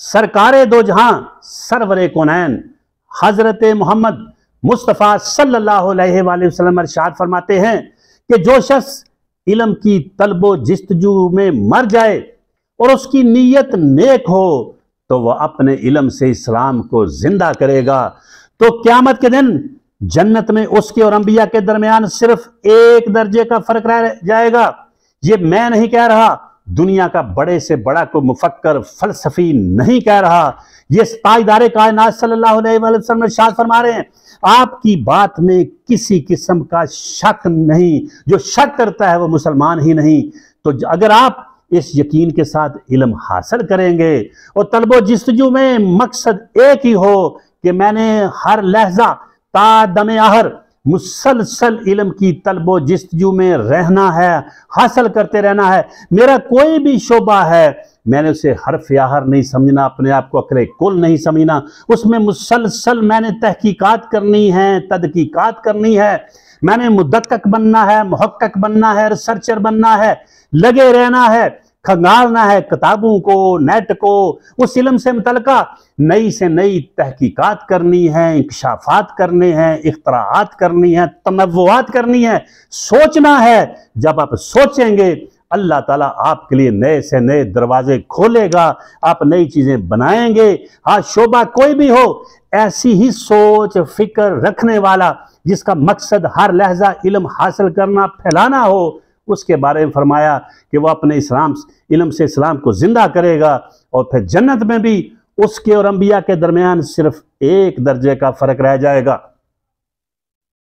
सरकार दो जहाँ, सरवर कोनैन। हज़रत मोहम्मद मुस्तफ़ा सल्लल्लाहु अलैहि वसल्लम फरमाते हैं कि जो शख्स इलम की तलबो जिस्तजू में मर जाए और उसकी नीयत नेक हो तो वह अपने इलम से इस्लाम को ज़िंदा करेगा। तो क्यामत के दिन जन्नत में उसके और अंबिया के दरमियान सिर्फ़ एक दर्जे का फ़र्क रह जाएगा। ये मैं नहीं कह रहा दुनिया का बड़े से बड़ा को मुफक्कर फलसफी नहीं कह रहा। ये ताजदार कायनात सल्लल्लाहु अलैहि वसल्लम शाद फरमा रहे हैं। आपकी बात में किसी किस्म का शक नहीं। जो शक करता है वो मुसलमान ही नहीं। तो अगर आप इस यकीन के साथ इल्म हासिल करेंगे और तलबो जिस्तजू में मकसद एक ही हो कि मैंने हर लहजा तादम आहर मुसलसल इल्म की तलबो जिस्तजू में रहना है, हासिल करते रहना है। मेरा कोई भी शोबा है, मैंने उसे हरफ याहर नहीं समझना, अपने आप को अकरे कुल नहीं समझना। उसमें मुसलसल मैंने तहकीकात करनी है, तदकीकात करनी है। मैंने मुदक्क बनना है महक्क बनना है, रिसर्चर बनना है, लगे रहना है। खंगालना है किताबों को, नेट को। उस इलम से मुतलका नई से नई तहकीकात करनी है, इंकशाफात करने हैं इख्तरात करनी है तनवात करनी है। सोचना है, जब आप सोचेंगे, अल्लाह ताला आपके लिए नए से नए दरवाजे खोलेगा, आप नई चीज़ें बनाएँगे। हाँ शोभा कोई भी हो, ऐसी ही सोच, फ़िक्र रखने वाला, जिसका मकसद हर लहजा इलम हासिल करना, फैलाना हो उसके बारे में फरमाया कि वह अपने इस्लाम, इलम से इस्लाम को ज़िंदा करेगा और फिर जन्नत में भी उसके और अम्बिया के दरमियान सिर्फ़ एक दर्जे का फ़र्क रह जाएगा।